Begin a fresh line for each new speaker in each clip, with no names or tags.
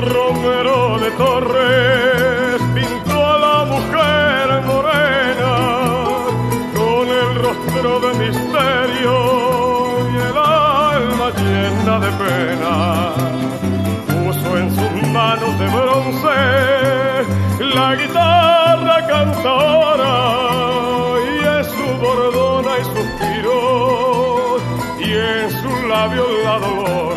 Número de Torres pintó a la mujer morena con el rostro de misterio y el alma llena de pena. Puso en sus manos de bronce la guitarra cantora y en su bordona y suspiró y en su labio la dolora.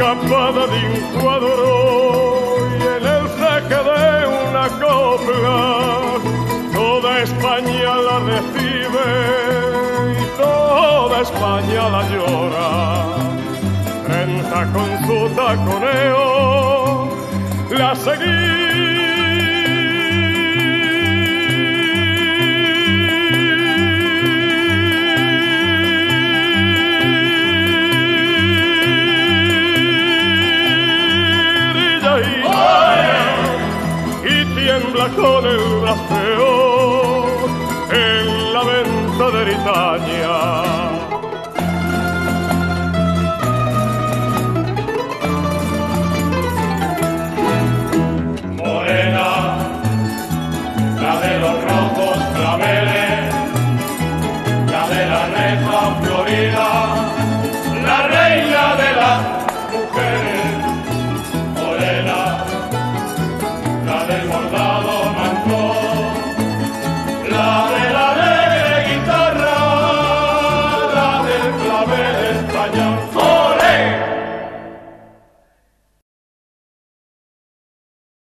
Escapada de un cuadro y el saque de una copla España la recibe y toda España la llora. Trenza con su taconeo la seguí y tiembla con el braceo en la venta de Britaña.